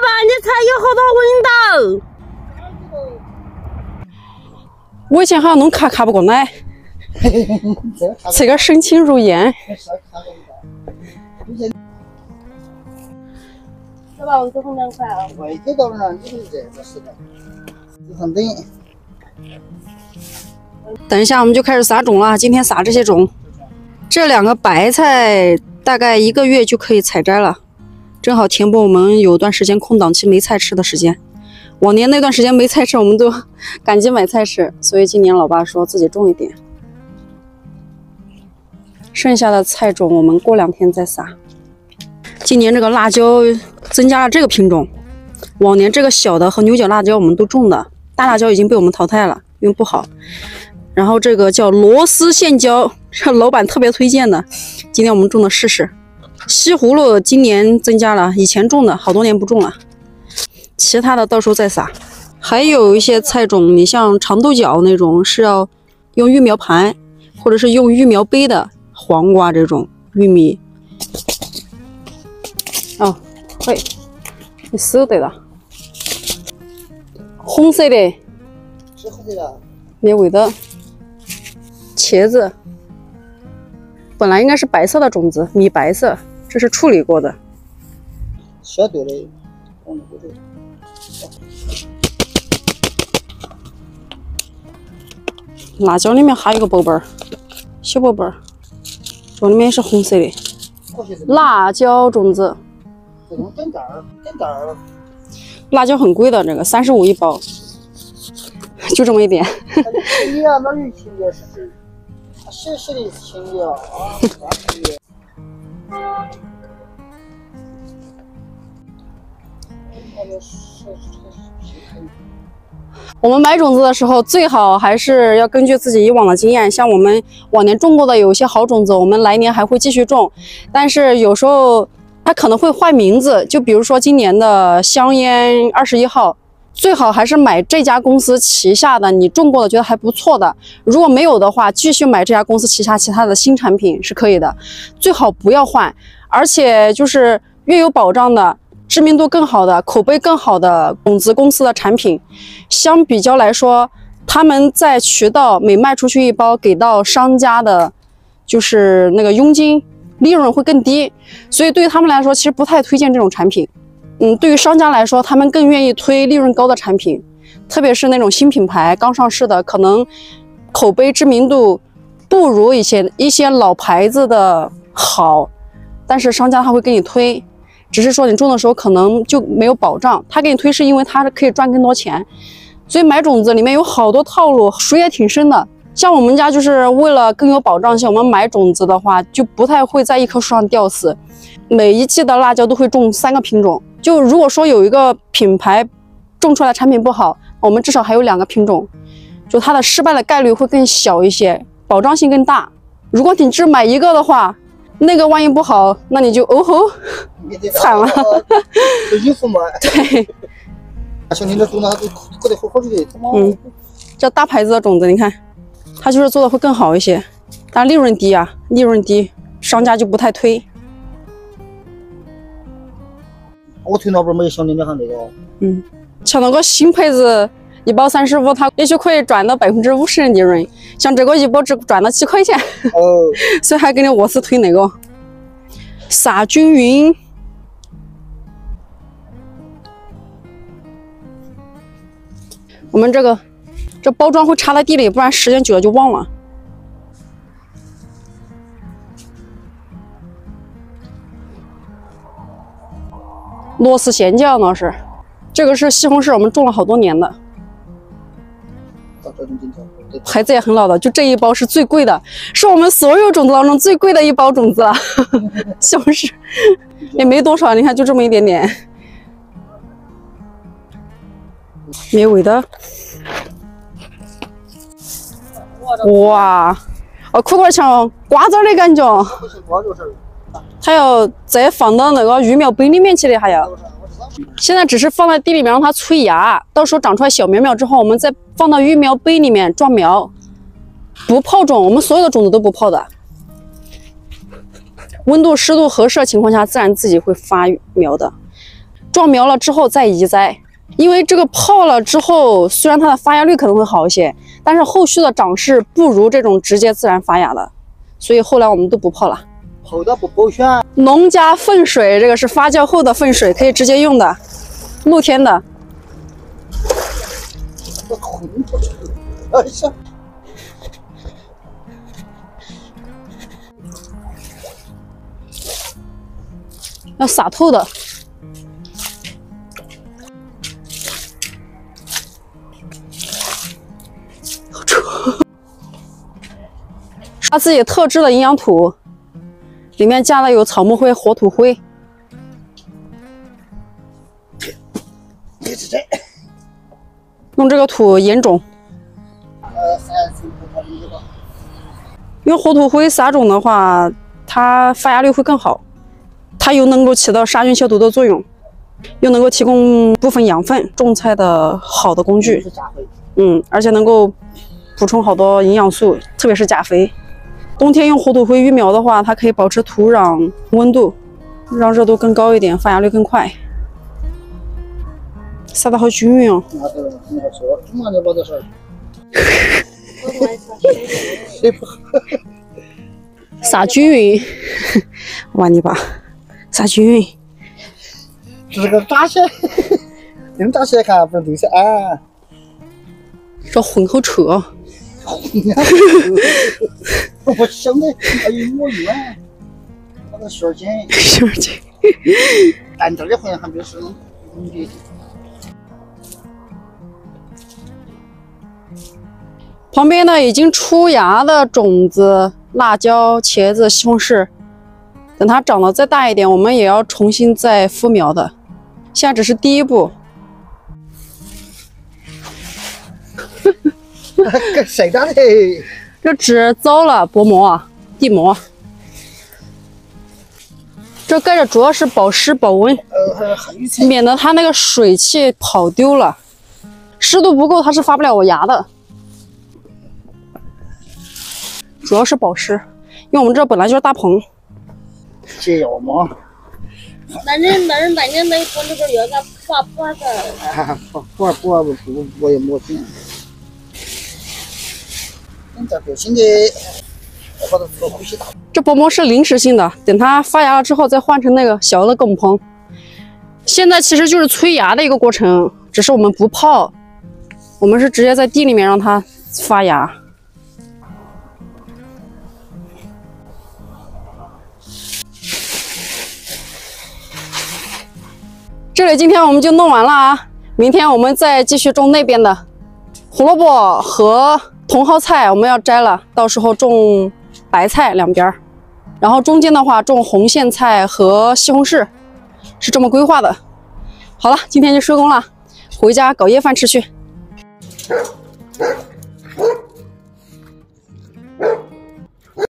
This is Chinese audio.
爸，你菜有好多味道。我以前好像弄卡卡不过来，这个身轻如燕。爸爸，我啊。是的，就上等。等一下，我们就开始撒种了。今天撒这些种，这两个白菜大概一个月就可以采摘了，正好填补我们有段时间空档期没菜吃的时间。往年那段时间没菜吃，我们都赶紧买菜吃，所以今年老爸说自己种一点，剩下的菜种我们过两天再撒。今年这个辣椒增加了这个品种，往年这个小的和牛角辣椒我们都种的，大辣椒已经被我们淘汰了，因为不好。然后这个叫螺丝线椒，这 老板特别推荐的，今天我们种的试试。西葫芦今年增加了，以前种的好多年不种了。其他的到时候再撒，还有一些菜种，你像长豆角那种是要用育苗盘，或者是用育苗杯的黄瓜这种玉米。哦，会，你手对了，红色的，是红色的，没味道。茄子本来应该是白色的种子，米白色，这是处理过的。小对的，红的不对。辣椒里面还有个宝贝儿，小宝贝儿，这里面也是红色的。辣椒种子。辣椒很贵的，这个三十五一包，就这么一点。情谊啊，哪有情谊是？谁谁的情谊啊？啊，我们买种子的时候，最好还是要根据自己以往的经验。像我们往年种过的有些好种子，我们来年还会继续种。但是有时候它可能会换名字，就比如说今年的香烟二十一号，最好还是买这家公司旗下的你种过的觉得还不错的。如果没有的话，继续买这家公司旗下其他的新产品是可以的。最好不要换，而且就是越有保障的。知名度更好的、口碑更好的种子公司的产品，相比较来说，他们在渠道每卖出去一包，给到商家的，就是那个佣金利润会更低，所以对于他们来说，其实不太推荐这种产品。嗯，对于商家来说，他们更愿意推利润高的产品，特别是那种新品牌刚上市的，可能口碑知名度不如一些一些老牌子的好，但是商家他会给你推。只是说你种的时候可能就没有保障，他给你推是因为他是可以赚更多钱，所以买种子里面有好多套路，水也挺深的。像我们家就是为了更有保障性，我们买种子的话就不太会在一棵树上吊死。每一季的辣椒都会种三个品种，就如果说有一个品牌种出来产品不好，我们至少还有两个品种，就它的失败的概率会更小一些，保障性更大。如果你只买一个的话，那个万一不好，那你就哦吼，惨了。衣服嘛。对。像你这种呢，都过得好好的。嗯，这大牌子的种子，你看，它就是做的会更好一些，但利润低啊，利润低，商家就不太推。我推那边没有想你那样那个。嗯，像那个新牌子。一包三十五，他也许可以赚到百分之五十的利润。像这个一包只赚了几块钱，哦，所以还给你卧室推那个，撒均匀。我们这个这包装会插在地里，不然时间久了就忘了。螺丝线椒那是，这个是西红柿，我们种了好多年的。牌子也很老的，就这一包是最贵的，是我们所有种子当中最贵的一包种子了。西红柿也没多少，你看就这么一点点，没味道。哇，哦，苦瓜像瓜子的感觉。还要再放到那个育苗杯里面去的，还要。现在只是放在地里面让它催芽，到时候长出来小苗苗之后，我们再放到育苗杯里面壮苗，不泡种，我们所有的种子都不泡的。温度湿度合适的情况下，自然自己会发苗的。壮苗了之后再移栽。因为这个泡了之后，虽然它的发芽率可能会好一些，但是后续的长势不如这种直接自然发芽的，所以后来我们都不泡了。泡的不保鲜，农家粪水，这个是发酵后的粪水，可以直接用的，露天的。这混不出。哎呀，要洒透的。好臭！它自己特制的营养土，里面加了有草木灰、火土灰。用这个土引种，用火土灰撒种的话，它发芽率会更好。它又能够起到杀菌消毒的作用，又能够提供部分养分，种菜的好的工具。嗯，而且能够补充好多营养素，特别是钾肥。冬天用火土灰育苗的话，它可以保持土壤温度，让热度更高一点，发芽率更快。撒的好均匀哦！撒均匀，玩泥巴，撒均匀。这是个扎起来，用扎起来看不是对噻？啊，这混好臭哦！我不晓得，还有我用啊，那个旋儿碱，小姐，但这里好像还没有是农业的。旁边呢已经出芽的种子，辣椒、茄子、西红柿，等它长得再大一点，我们也要重新再复苗的。现在只是第一步，跟 谁家的？这纸糟了，薄膜、地膜。这盖着主要是保湿保温，免得它那个水汽跑丢了，湿度不够它是发不了我芽的。主要是保湿，因为我们这本来就是大棚，这有吗？反正反正反正那一盆那个药咋发不发的？啊，不不不不不，我也没钱。你这个新的，我把它做呼吸道。这薄膜是临时性的，等它发芽了之后再换成那个小的拱棚。现在其实就是催芽的一个过程，只是我们不泡，我们是直接在地里面让它发芽。这里今天我们就弄完了啊，明天我们再继续种那边的胡萝卜和茼蒿菜，我们要摘了，到时候种白菜两边，然后中间的话种红苋菜和西红柿，是这么规划的。好了，今天就收工了，回家搞夜饭吃去。